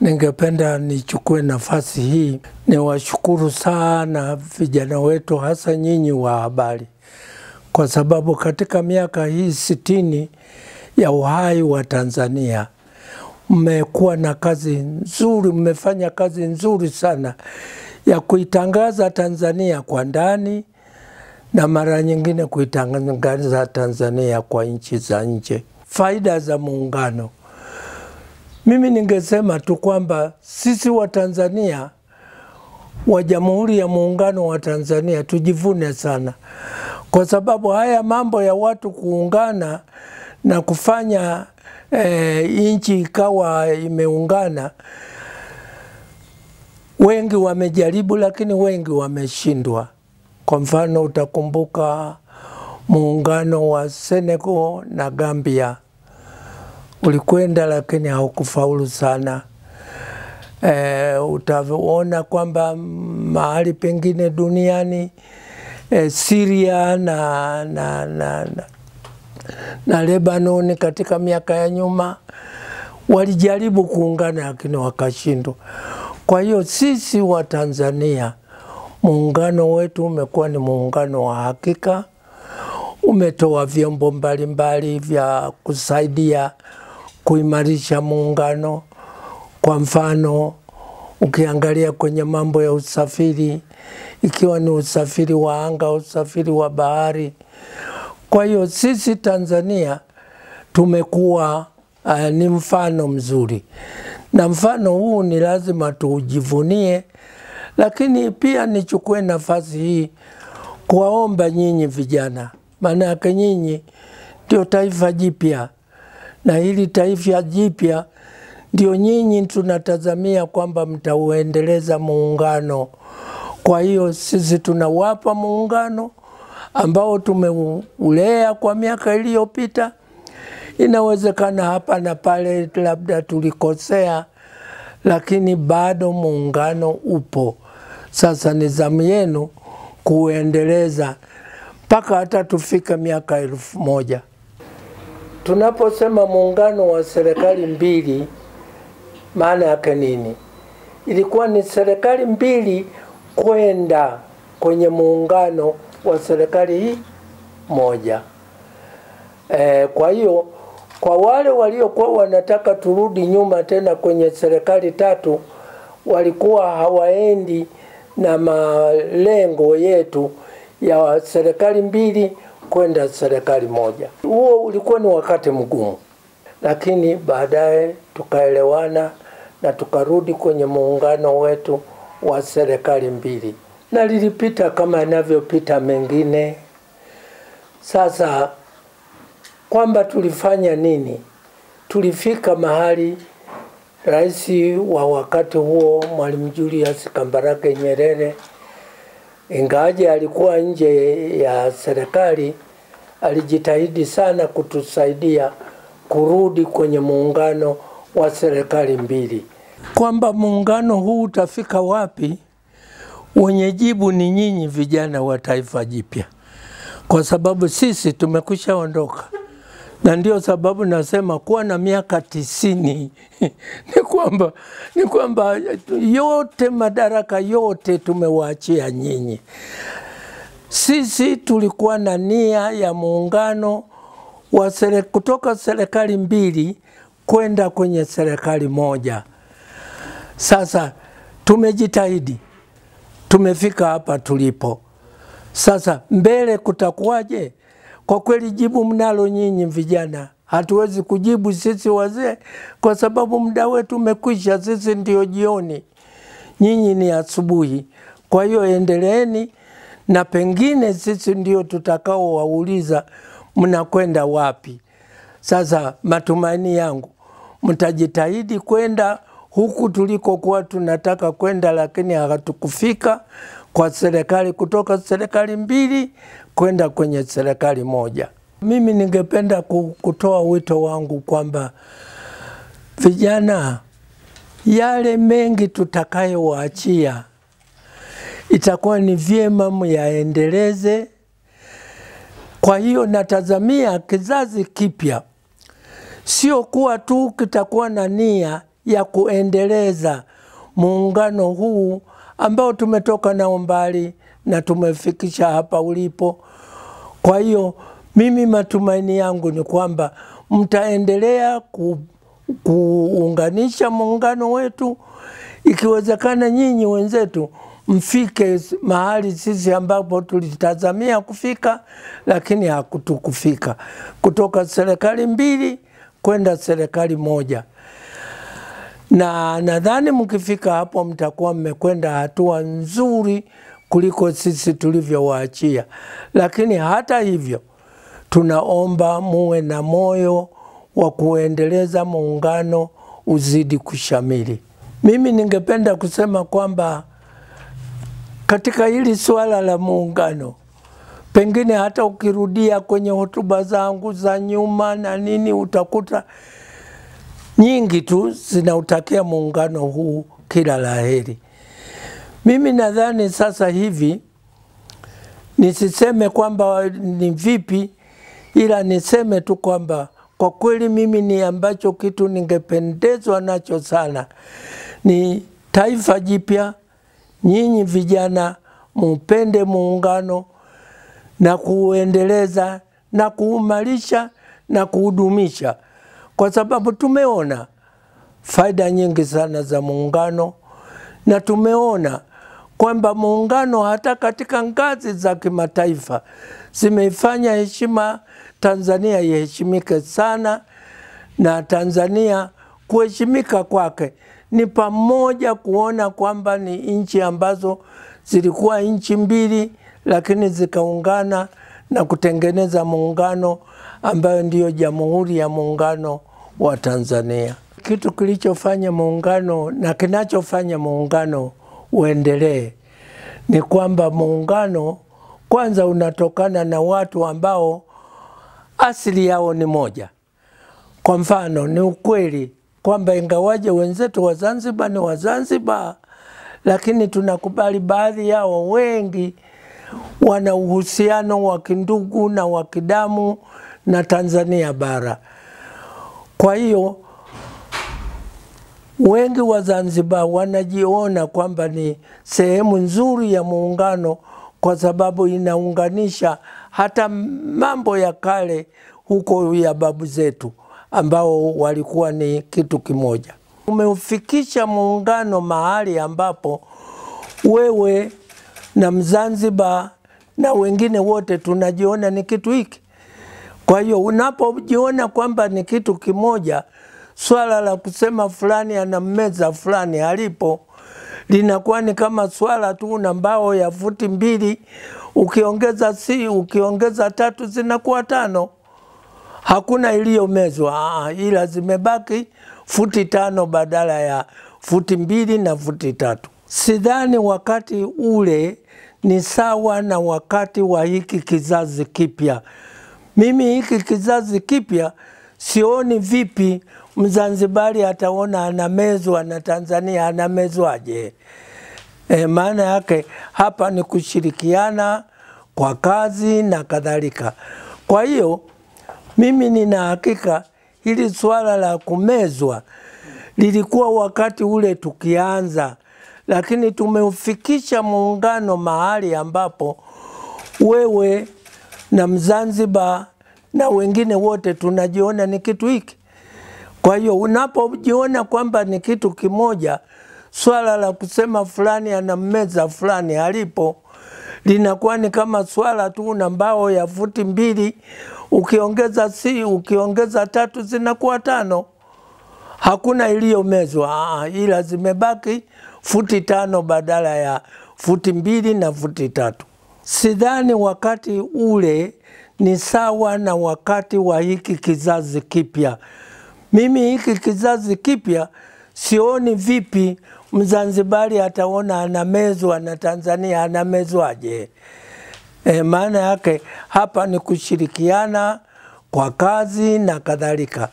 Ningependa nichukue nafasi hii niwashukuru sana vijana wetu, hasa nyinyi wa habari, kwa sababu katika miaka hii sitini ya uhai wa Tanzania mmekuwa na kazi nzuri, mmefanya kazi nzuri sana ya kuitangaza Tanzania kwa ndani na mara nyingine kuitangaza Tanzania kwa nchi za nje. Faida za muungano, mimi ningesema tu kwamba sisi wa Tanzania wa Jamhuri ya Muungano wa Tanzania tujivune sana, kwa sababu haya mambo ya watu kuungana na kufanya e, nchi ikawa imeungana, wengi wamejaribu, lakini wengi wameshindwa. Kwa mfano, utakumbuka muungano wa Senegal na Gambia ulikwenda, lakini haukufaulu sana. E, utaona kwamba mahali pengine duniani e, Syria na, na, na, na, na Lebanon katika miaka ya nyuma walijaribu kuungana, lakini wakashindwa. Kwa hiyo sisi wa Tanzania muungano wetu umekuwa ni muungano wa hakika, umetoa vyombo mbalimbali vya kusaidia kuimarisha muungano. Kwa mfano, ukiangalia kwenye mambo ya usafiri, ikiwa ni usafiri wa anga, usafiri wa bahari. Kwa hiyo sisi Tanzania tumekuwa uh, ni mfano mzuri, na mfano huu ni lazima tuujivunie lakini pia nichukue nafasi hii kuwaomba nyinyi vijana, maana yake nyinyi ndio taifa jipya, na hili taifa jipya ndio nyinyi tunatazamia kwamba mtauendeleza muungano. Kwa hiyo sisi tunawapa muungano ambao tumeulea kwa miaka iliyopita. Inawezekana hapa na pale labda tulikosea, lakini bado muungano upo. Sasa ni zamu yenu kuuendeleza mpaka hata tufike miaka elfu moja. Tunaposema muungano wa serikali mbili, maana yake nini? Ilikuwa ni serikali mbili kwenda kwenye muungano wa serikali hii moja. E, kwa hiyo kwa wale waliokuwa wanataka turudi nyuma tena kwenye serikali tatu, walikuwa hawaendi na malengo yetu ya serikali mbili kwenda serikali moja. Huo ulikuwa ni wakati mgumu, lakini baadaye tukaelewana na tukarudi kwenye muungano wetu wa serikali mbili, na lilipita kama inavyopita mengine. Sasa kwamba tulifanya nini? Tulifika mahali rais wa wakati huo Mwalimu Julius Kambarage Nyerere, ingawaje alikuwa nje ya serikali, alijitahidi sana kutusaidia kurudi kwenye muungano wa serikali mbili. Kwamba muungano huu utafika wapi, wenye jibu ni nyinyi vijana wa taifa jipya, kwa sababu sisi tumekwisha ondoka. Na ndio sababu nasema kuwa na miaka tisini. Ni kwamba ni kwamba yote madaraka yote tumewaachia nyinyi. Sisi tulikuwa na nia ya muungano wa sere, kutoka serikali mbili kwenda kwenye serikali moja. Sasa tumejitahidi, tumefika hapa tulipo. Sasa mbele kutakuwaje? Kwa kweli jibu mnalo nyinyi vijana, hatuwezi kujibu sisi wazee kwa sababu muda wetu umekwisha. Sisi ndio jioni, nyinyi ni asubuhi. Kwa hiyo endeleeni, na pengine sisi ndio tutakao wauliza mnakwenda wapi. Sasa matumaini yangu mtajitahidi kwenda huku tulikokuwa tunataka kwenda, lakini hatukufika kwa serikali, kutoka serikali mbili kwenda kwenye serikali moja. Mimi ningependa kutoa wito wangu kwamba vijana, yale mengi tutakayowaachia itakuwa ni vyema myaendeleze. Kwa hiyo natazamia kizazi kipya, sio kuwa tu kitakuwa na nia ya kuendeleza muungano huu ambao tumetoka nao mbali na tumefikisha hapa ulipo. Kwa hiyo mimi matumaini yangu ni kwamba mtaendelea ku, kuunganisha muungano wetu, ikiwezekana nyinyi wenzetu mfike mahali sisi ambapo tulitazamia kufika, lakini hakutukufika, kutoka serikali mbili kwenda serikali moja. Na nadhani mkifika hapo mtakuwa mmekwenda hatua nzuri kuliko sisi tulivyowaachia. Lakini hata hivyo, tunaomba muwe na moyo wa kuendeleza muungano uzidi kushamili. Mimi ningependa kusema kwamba katika hili suala la muungano, pengine hata ukirudia kwenye hotuba zangu za nyuma na nini, utakuta nyingi tu zinautakia muungano huu kila la heri. Mimi nadhani sasa hivi nisiseme kwamba ni vipi, ila niseme tu kwamba kwa kweli mimi ni ambacho kitu ningependezwa nacho sana ni taifa jipya, nyinyi vijana mupende muungano na kuuendeleza na kuumarisha na kuudumisha. Kwa sababu tumeona faida nyingi sana za muungano na tumeona kwamba muungano hata katika ngazi za kimataifa zimeifanya heshima Tanzania iheshimike sana, na Tanzania kuheshimika kwake ni pamoja kuona kwamba ni nchi ambazo zilikuwa nchi mbili, lakini zikaungana na kutengeneza muungano ambayo ndiyo Jamhuri ya Muungano wa Tanzania. Kitu kilichofanya muungano na kinachofanya muungano uendelee ni kwamba muungano kwanza unatokana na watu ambao asili yao ni moja. Kwa mfano, ni ukweli kwamba ingawaje wenzetu wa Zanzibar ni wa Zanzibar, lakini tunakubali baadhi yao wengi wana uhusiano wa kindugu na wa kidamu na Tanzania bara. Kwa hiyo wengi wa Zanzibar wanajiona kwamba ni sehemu nzuri ya muungano kwa sababu inaunganisha hata mambo ya kale huko ya babu zetu ambao walikuwa ni kitu kimoja. Umeufikisha muungano mahali ambapo wewe na Mzanzibar na wengine wote tunajiona ni kitu hiki. Kwa hiyo unapojiona kwamba ni kitu kimoja, swala la kusema fulani anammeza fulani halipo, linakuwa ni kama swala tu na mbao ya futi mbili, ukiongeza si ukiongeza tatu zinakuwa tano. Hakuna iliyomezwa, ila zimebaki futi tano badala ya futi mbili na futi tatu. Sidhani wakati ule ni sawa na wakati wa hiki kizazi kipya. Mimi hiki kizazi kipya sioni vipi Mzanzibari ataona anamezwa na Tanzania anamezwaje? E, maana yake hapa ni kushirikiana kwa kazi na kadhalika. Kwa hiyo mimi nina hakika hili swala la kumezwa lilikuwa wakati ule tukianza, lakini tumeufikisha muungano mahali ambapo wewe na Mzanzibar na wengine wote tunajiona ni kitu hiki. Kwa hiyo unapojiona kwamba ni kitu kimoja, swala la kusema fulani anammeza fulani halipo, linakuwa ni kama swala tu na mbao ya futi mbili, ukiongeza si ukiongeza tatu zinakuwa tano. Hakuna iliyomezwa, ah, ila zimebaki futi tano badala ya futi mbili na futi tatu. Sidhani wakati ule ni sawa na wakati wa hiki kizazi kipya. Mimi hiki kizazi kipya sioni vipi Mzanzibari ataona anamezwa na Tanzania anamezwaje? E, maana yake hapa ni kushirikiana kwa kazi na kadhalika.